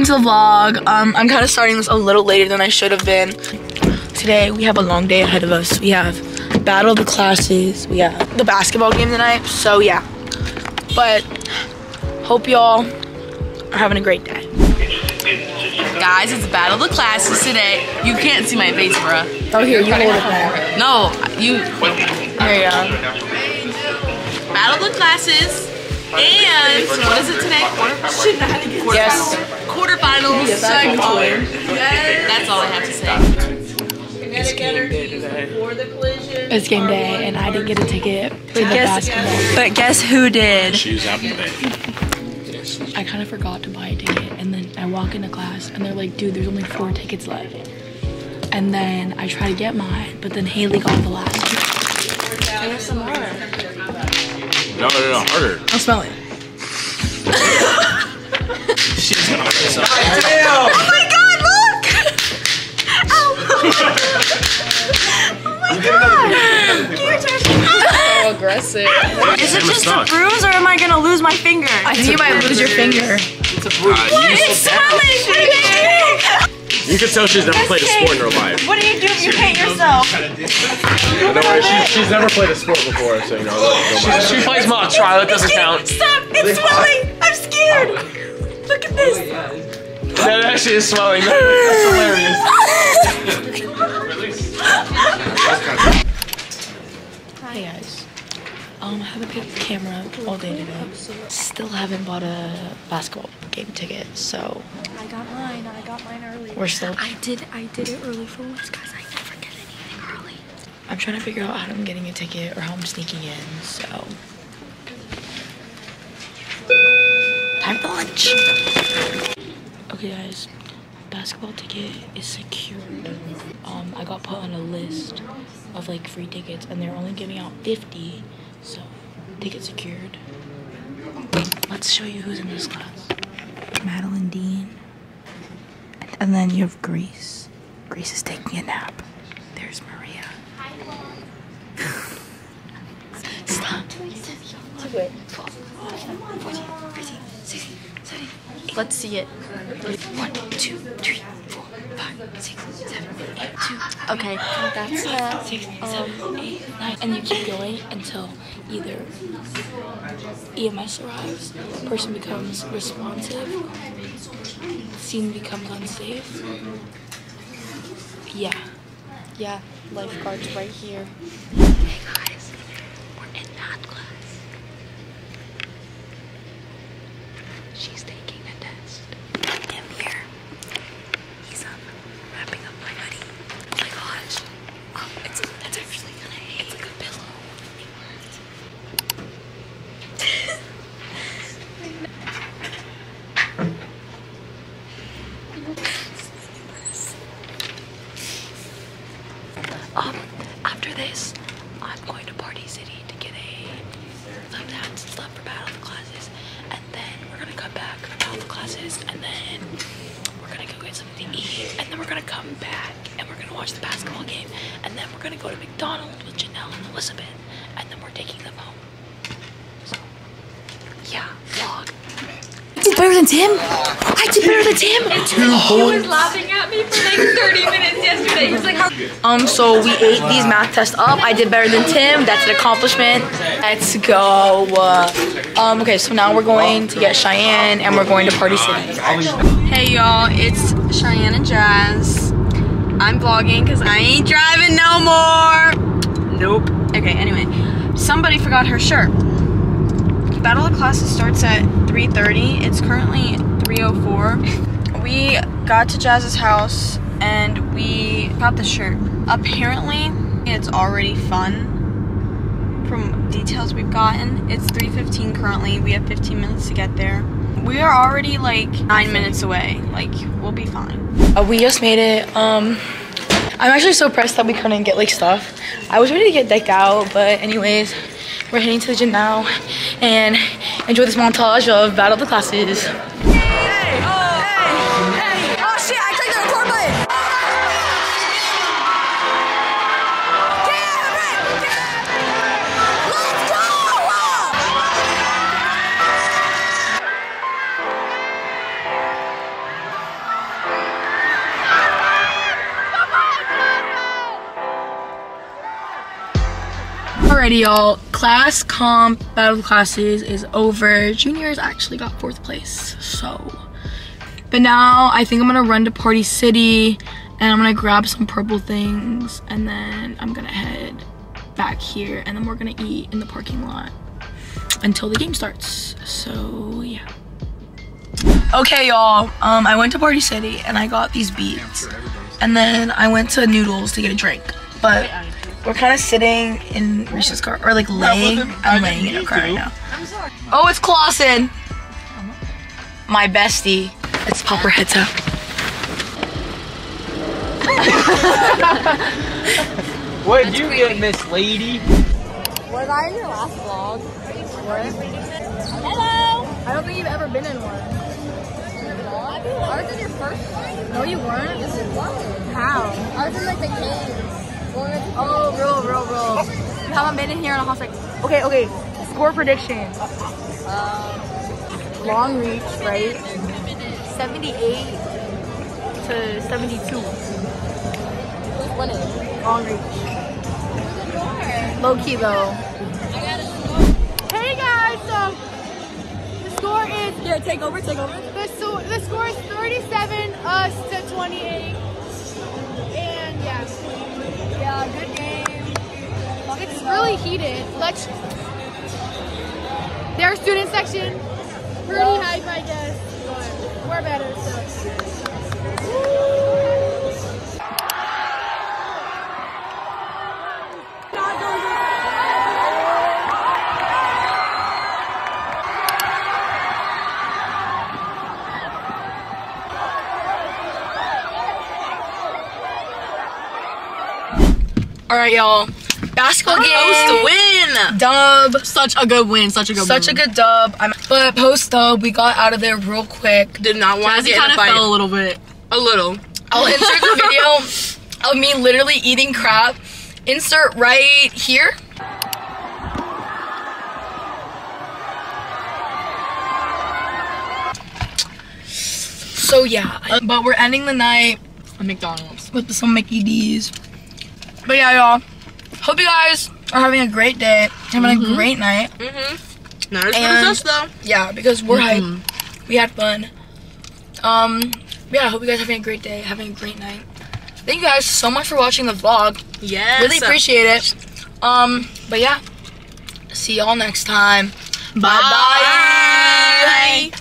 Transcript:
welcome to the vlog. Um, I'm kind of starting this a little later than I should have been. Today we have a long day ahead of us. We have battle of the classes. We have the basketball game tonight. So yeah, but hope y'all are having a great day. Guys, it's battle of the classes today. You can't see my face, bruh. Oh here, you hold it. No, you. Here you go. Battle of the classes. And what is it today? Quarter, Yes. Quarterfinals. That's all I have to say. It's game day, and I didn't get a ticket for the basketball. But guess who did? Choose Apple Pay. I kind of forgot to buy a ticket, and then I walk into class, and they're like, "Dude, there's only four tickets left." And then I try to get mine, but then Haley got the last. one. No, no, no, harder. I'll smell it. She's gonna so Oh my god, look! Oh, oh my god! so aggressive. Is it just a bruise or am I gonna lose my finger? I think you might lose your finger. It's a bruise. It's swelling! You can tell she's never played a sport in her life. What do you do if you hate yourself? Don't worry, she, she's never played a sport before, so you know. Don't. She plays mock trial, that doesn't count. Stop! It's swelling! I'm scared! Oh. Look at this! That actually is swelling. That's hilarious. Hey guys. Um, I haven't picked up the camera all day today. Still haven't bought a basketball game ticket, so I got mine. I got mine early. we're still. I did. I did it early for once, guys. I never get anything early. I'm trying to figure out how I'm getting a ticket or how I'm sneaking in, so. Time for lunch! Okay, guys, basketball ticket is secured. Um, I got put on a list of like free tickets, and they're only giving out 50, so ticket secured. Let's show you who's in this class Madeline Dean, and then you have Grace. Grace is taking a nap. There's Maria. Stop. Let's see it. One, two, three, four, five, six, seven, eight, two, Okay, that's uh, six, seven, eight, nine, and you keep going until either EMS arrives, person becomes responsive, scene becomes unsafe. Yeah. yeah, lifeguards right here. Hey guys, we're in math class. She's taking a test. Him here. He's um wrapping up my hoodie. Oh my gosh. Um, it's it's actually kind of it's like a pillow. Um, after this, I'm going to Party City to get a lip hats stuff for Battle of the Classes. And then we're gonna come back for Battle of the Classes and then we're gonna go get something to eat. And then we're gonna come back and we're gonna watch the basketball game. And then we're gonna go to McDonald's with Janelle and Elizabeth. And then we're taking them home. So, yeah, vlog. I did better than Tim! I did better than Tim! He was laughing at me for like 30 minutes yesterday. He was like, how Um, so we ate these math tests up. I did better than Tim. That's an accomplishment. Let's go. Um, okay, so now we're going to get Cheyenne and we're going to Party City. Hey y'all, it's Cheyenne and Jazz. I'm vlogging because I ain't driving no more. Nope. Okay, anyway. Somebody forgot her shirt. Battle of Classes starts at 3.30. It's currently 3.04. We got to Jazz's house and we got the shirt. Apparently, it's already fun from details we've gotten. It's 3.15 currently. We have 15 minutes to get there. We are already like nine minutes away. Like, we'll be fine. Uh, we just made it. Um, I'm actually so pressed that we couldn't get like stuff. I was ready to get decked out, but anyways, we're heading to the gym now and enjoy this montage of Battle of the Classes. Alrighty, y'all. Class comp battle classes is over. Juniors actually got fourth place, so. But now I think I'm gonna run to Party City and I'm gonna grab some purple things and then I'm gonna head back here and then we're gonna eat in the parking lot until the game starts. So yeah. Okay, y'all. Um, I went to Party City and I got these beads, and then I went to Noodles to get a drink. But we're kind of sitting in Reese's car, or like laying. I'm laying in a car right now. Oh, it's Clausen. My bestie. Let's pop her heads up. What did you get, Miss Lady? Was I in your last vlog? Hello! I don't think you've ever been in one. I was in your first one. No, you weren't. Yes, it was. How? I was in like the caves. Oh, real, real, real. You haven't been in here in a hot second. Okay, okay. Score prediction. Um, long reach, right? 78 to 72. Who's winning? Long reach. Low key though. Hey guys, so the score is Yeah, take over, take over. the, so, the score is 37 us to 28. And yeah, Yeah, good game. it's really heated. Let's their student section pretty hype, I guess. But we're better. So. All right, y'all. Basketball game. to win. Dub. Such a good win. Such a good Such a good dub. I'm, but post dub, we got out of there real quick. Did not want to get in a fight. a little bit. A little. I'll insert the video of me literally eating crap. Insert right here. So yeah, but we're ending the night at McDonald's. with some Mickey D's. But yeah, y'all. Hope you guys are having a great day, having a great night. Mm-hmm. Not as And- good as us though. Yeah, because we're hype. We had fun. Um, yeah, I hope you guys are having a great day, having a great night. Thank you guys so much for watching the vlog. Yes. Really appreciate it. Um, but yeah, see y'all next time. Bye. Bye.